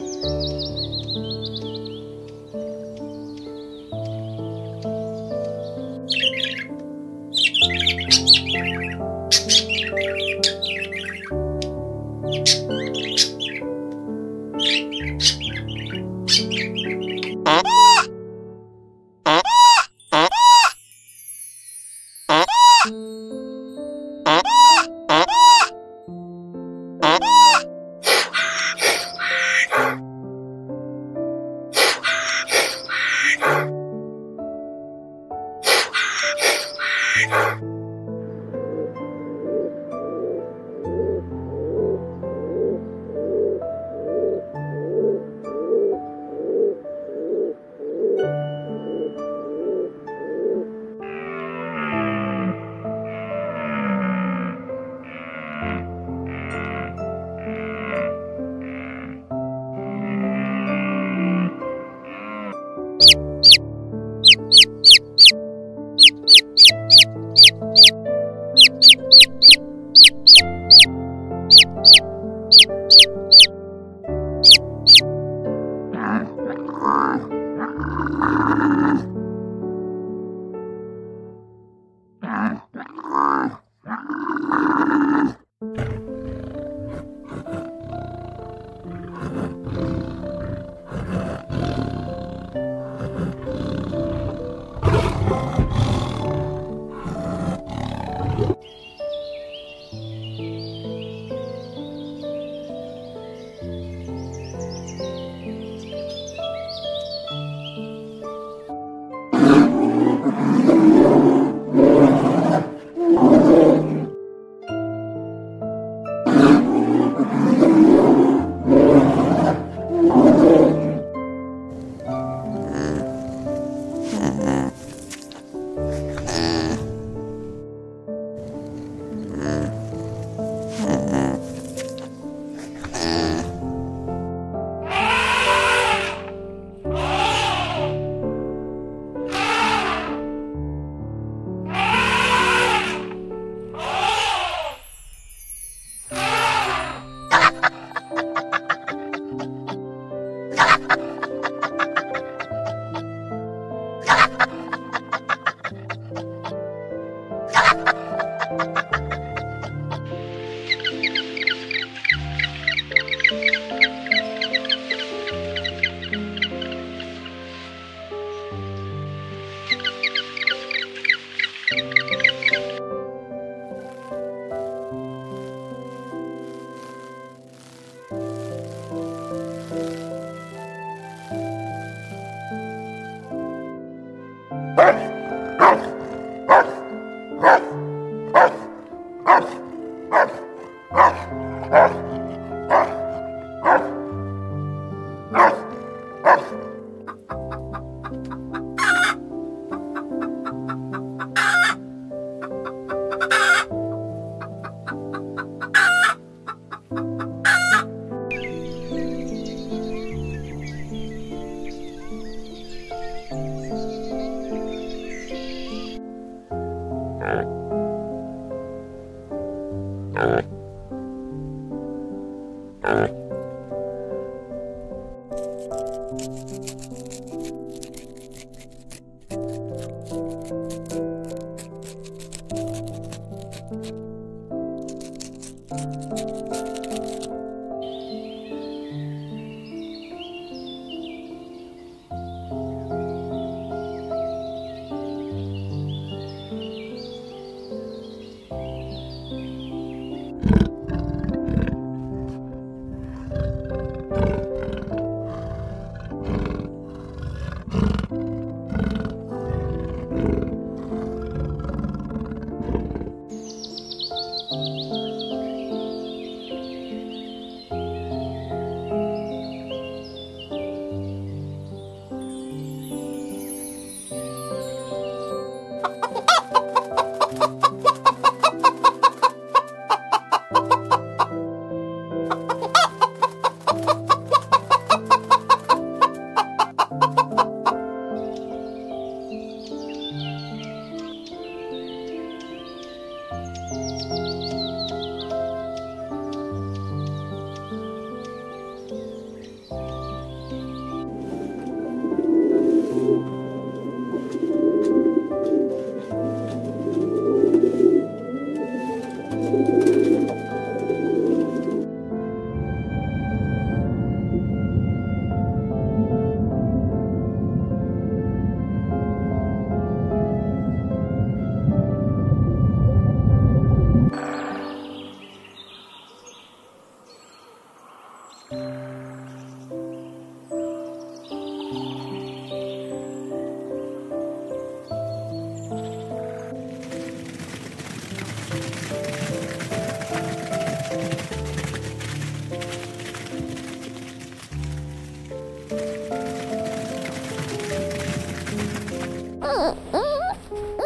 you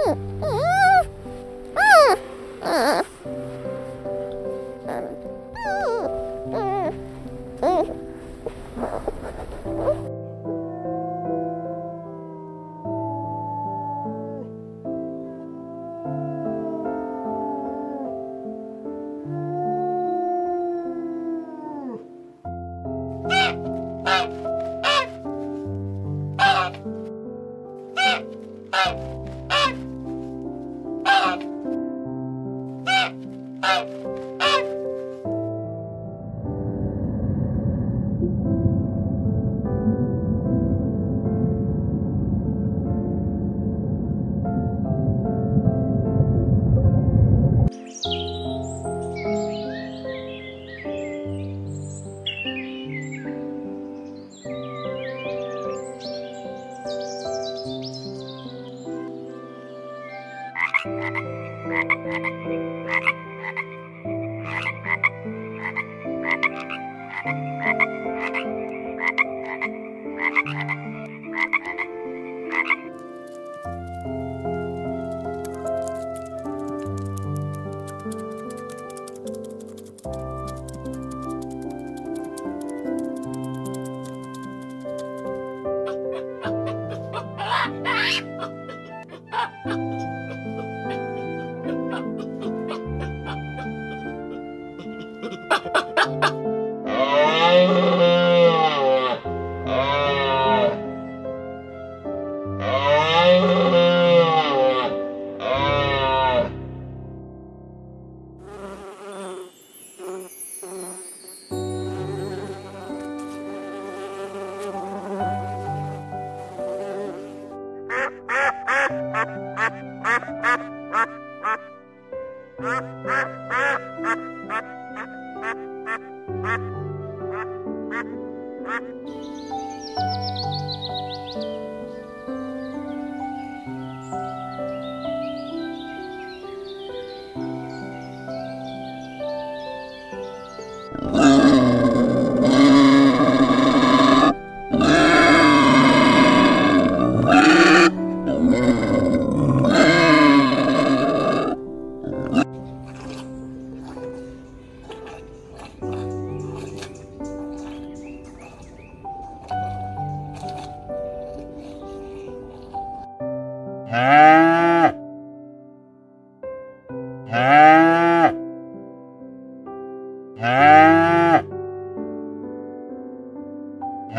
うんうん。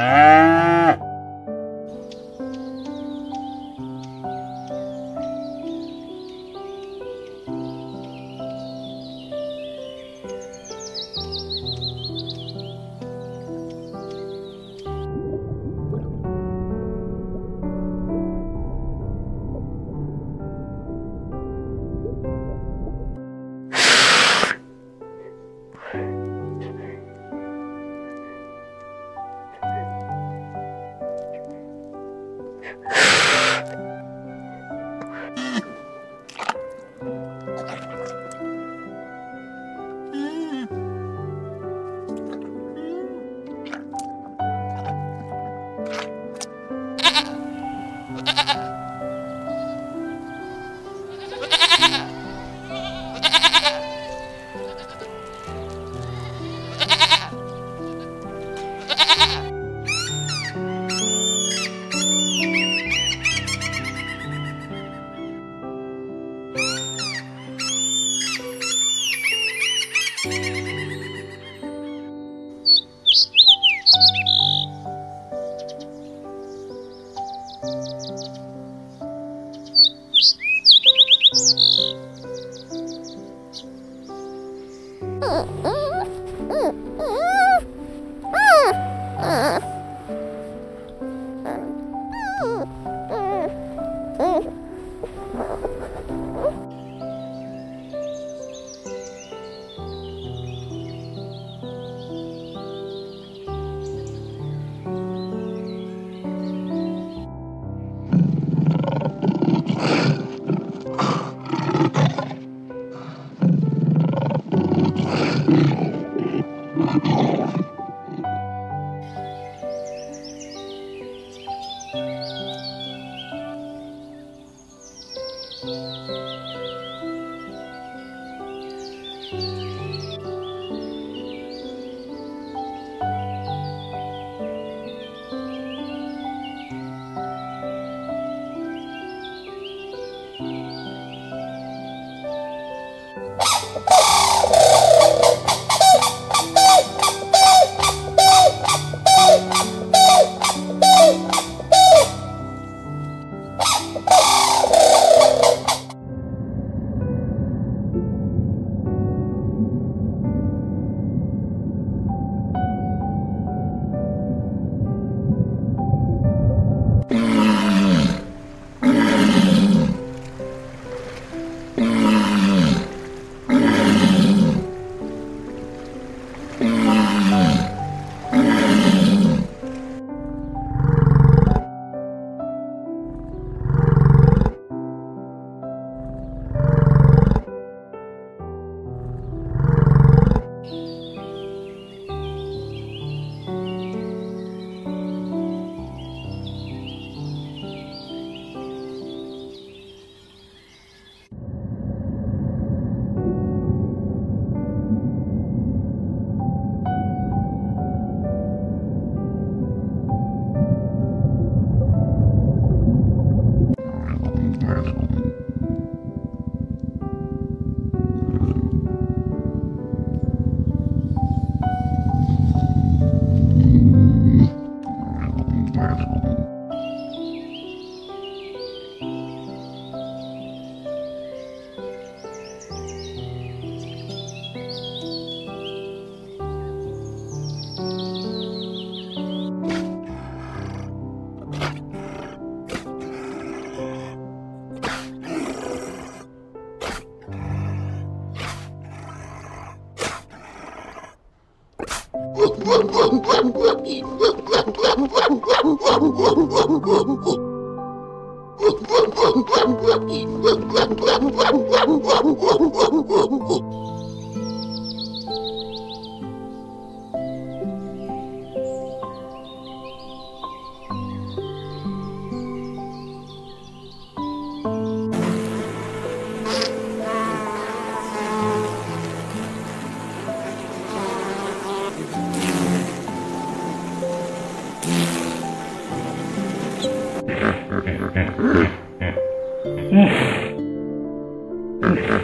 Ah. Oh, Mm-hmm.